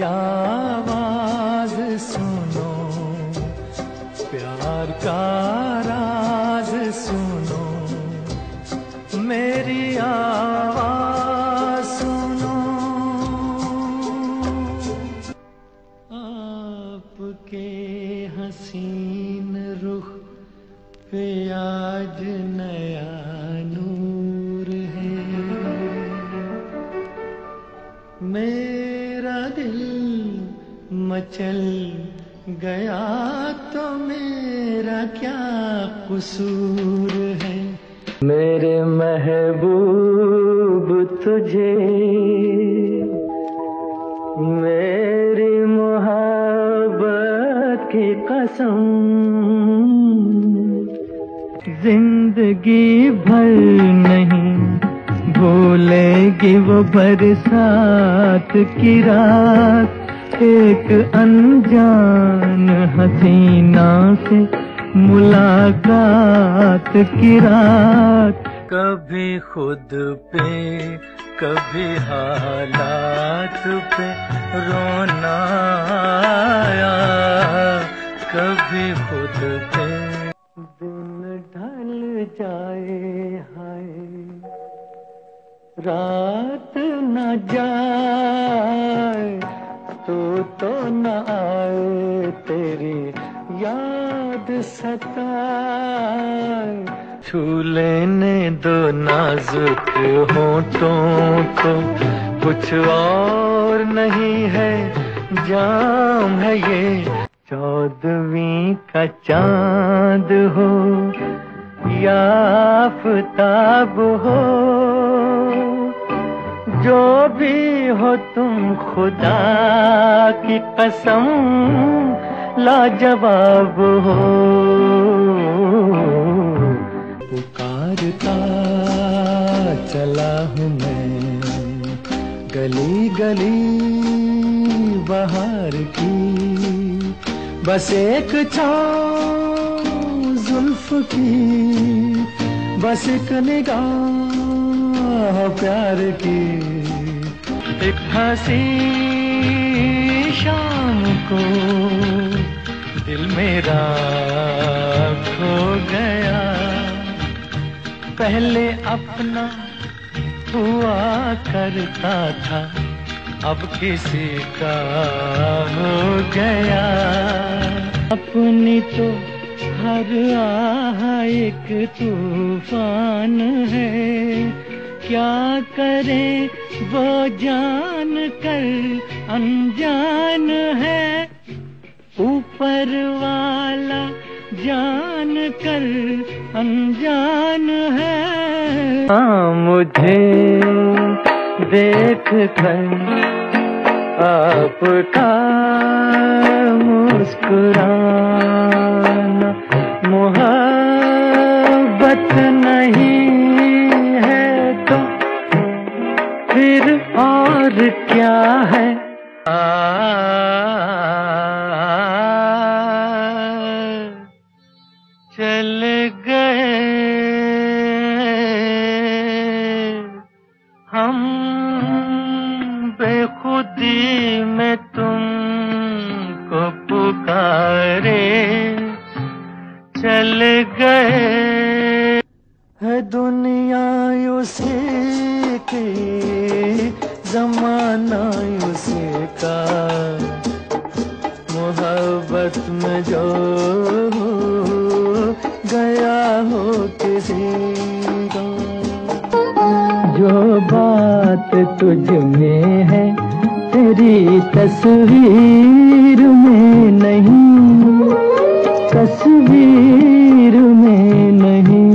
आवाज़ सुनो, प्यार का राज सुनो। मेरी आवाज़ सुनो। आपके हसीन रुख पे आज नया मचल गया तो मेरा क्या कसूर है? मेरे महबूब तुझे, मेरी मोहब्बत की कसम, ज़िंदगी भर नहीं भूलेगी वो बरसात की रात। एक अनजान हसीना से मुलाकात की रात। कभी खुद पे कभी हालात पे रोना आया। कभी खुद पे। दिन ढल जाए हाय रात न जाए। तू तो न आए, तेरी याद सताए। छू लेने दो नाजुक होठों को, कुछ और नहीं है, जाम है ये। चौदहवीं का चाँद हो, या आफताब हो। जो भी हो तुम खुदा की कसम, लाजवाब हो। पुकारता चला हूँ मैं गली गली बाहर की। बस एक छाँव जुल्फ की, बस एक निगाह प्यार की। एक हँसी शाम को दिल मेरा खो गया। पहले अपना हुआ करता था, अब किसी का हो गया। अपनी तो हर आह एक तूफ़ान है। क्या करे वो जान कर? अनजान है। ऊपर वाला जान कर अनजान है। हाँ मुझे देख कर आपका मुस्कुराना मोहब्बत नहीं। और क्या है? आ, जमाना उसी का। मोहब्बत में जो हो गया हो किसी का। जो बात तुझ में है, तेरी तस्वीर में नहीं। तस्वीर में नहीं।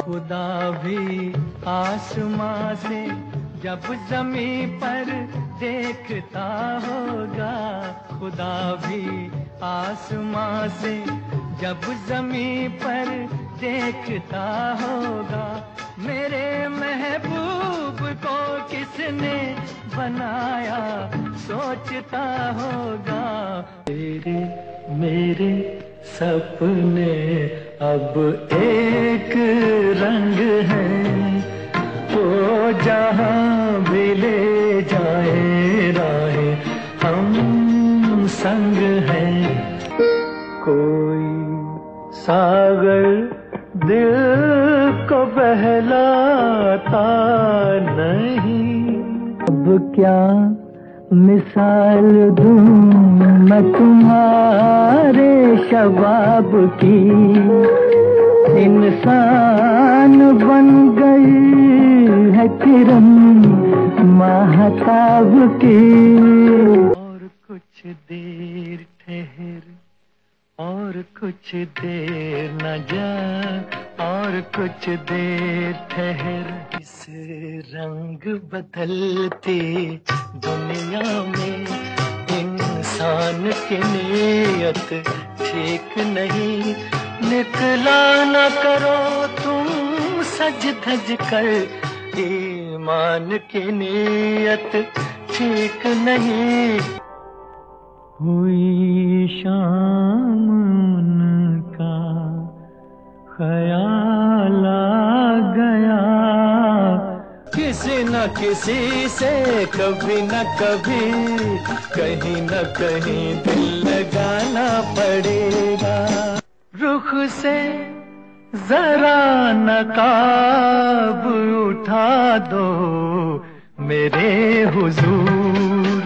खुदा भी आसमां से जब जमी से जब जमी पर देखता होगा, मेरे महबूब को किसने बनाया? सोचता होगा। तेरे, मेरे सपने अब एक रंग है। वो जहाँ भी ले जाए राहें सागर दिल को बहलाता नहीं। अब क्या मिसाल दूँ मैं तुम्हारे शबाब की? इंसान बन गई है किरण महताब की। और कुछ देर ठहर और कुछ देर न जा, और कुछ देर ठहर। इस रंग बदलते दुनिया में इंसान की नीयत ठीक नहीं। निकला न करो तुम सज धज कर, ईमान की नीयत ठीक नहीं। हुई शाम किसी से कभी न कभी कहीं न कहीं दिल लगाना पड़ेगा। रुख से जरा नकाब उठा दो मेरे हुजूर।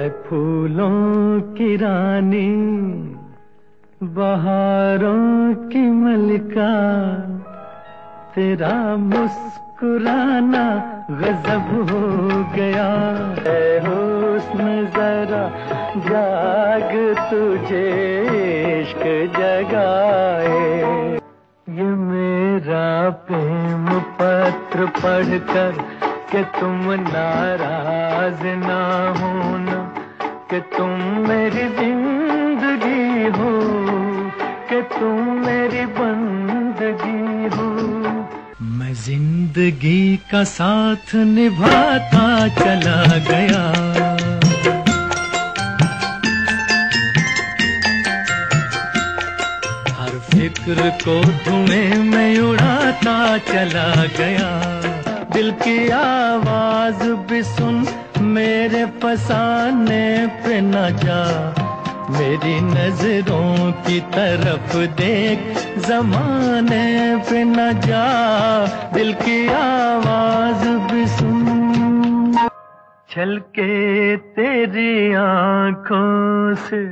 ए फूलों की रानी, बहारों की मलिका तेरा मुस्कुराना गजब हो गया। है हुस्न जरा, जाग तुझे इश्क जगाए। ये मेरा प्रेम पत्र पढ़कर कि तुम नाराज़ ना होना, कि तुम मेरी ज़िंदगी हो, कि तुम मेरी मैं ज़िंदगी का साथ निभाता चला गया। हर फ़िक्र को धुएँ में उड़ाता चला गया। दिल की आवाज़ भी सुन, मेरे फसाने पे न जा। मेरी नज़रों की तरफ़ देख, जमाने पे न जा, दिल की आवाज़ भी सुन। छलके तेरी आँखों से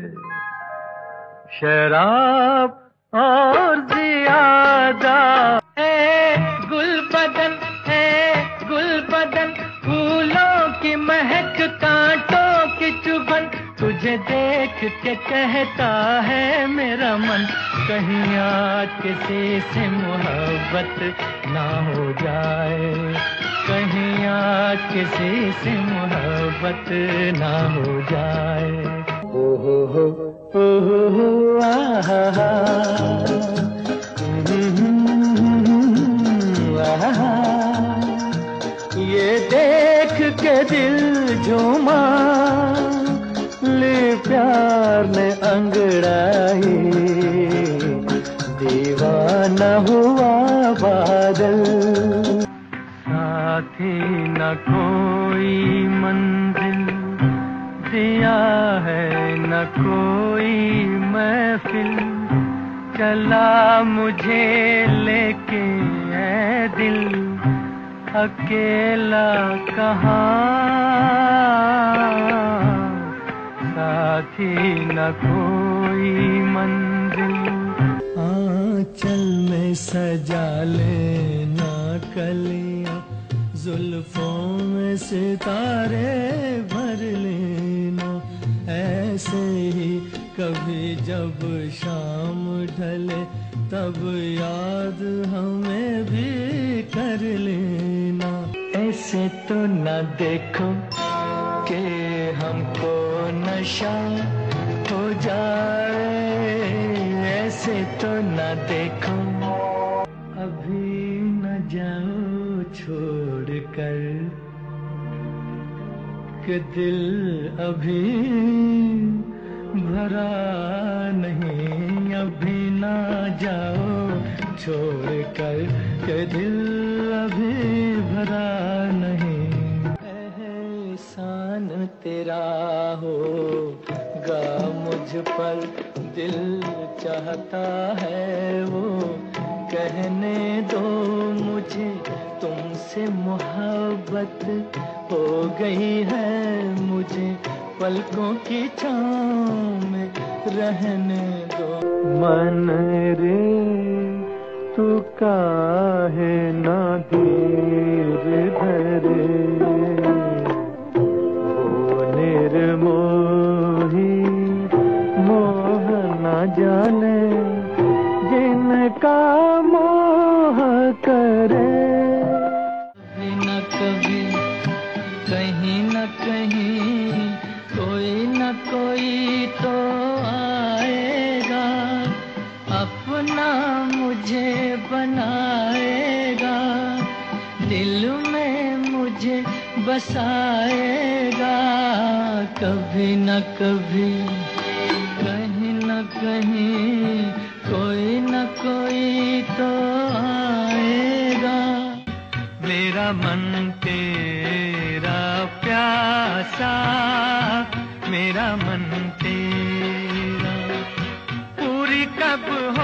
शराब और ज़्यादा। है गुल बदन गुल बदन, फूलों की महक, कांटों की चुभन, तुझे देख के कहता है, मेरा मन कहीं आज किसी से मोहब्बत ना हो जाए। कहीं आज किसी से मोहब्बत ना हो जाए। ओ हो हो ओ हो हो हा। कोई मंजिल दिया है, न कोई महफिल। चला मुझे लेके है दिल, अकेला कहाँ? साथी न कोई मंजिल। आंचल में सजा लेना कलियाँ जुल्फों में सितारे भर लेना। ऐसे ही कभी जब शाम ढले, तब याद हमें भी कर लेना। ऐसे तो न देखो कि हमको नशा हो जाए। ऐसे तो न देखो कि दिल अभी भरा नहीं, अभी ना जाओ, छोड़ कर के दिल अभी भरा नहीं। एहसान तेरा हो, गा मुझ पर दिल चाहता है वो। कहने दो मुझे तुमसे मोहब्बत हो गई है मुझे पलकों की छाँव में रहने दो। मन रे, तू काहे ना धीर धरे? निर्मोही, मोह न जाने जिनका बसाएगा कभी न कभी, कहीं न कहीं, कोई न कोई तो आएगा। मेरा मन तेरा प्यासा, मेरा मन तेरा, पूरी कब होगी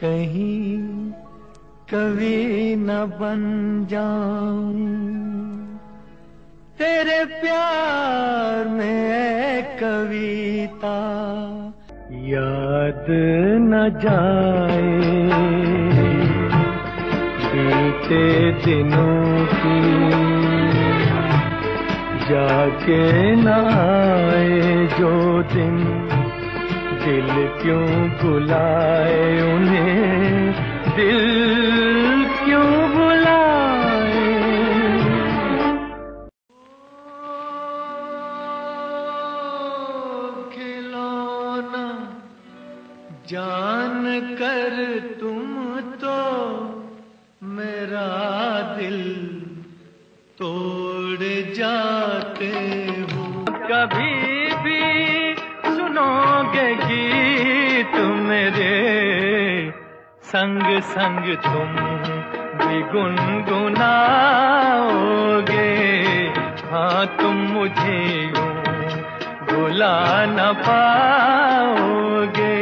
कहीं कभी न बन जाऊँ। तेरे प्यार में कविता, याद न जाए। बीते दिनों की जाके न आए, जो दिन दिल क्यों बुलाए उन्हें? दिल क्यों बुलाए खिलौना, जान कर तुम तो मेरा दिल तोड़ जाते गीत मेरे संग संग तुम भी गुनगुनाओगे। हाँ तुम मुझे बुला न पाओगे।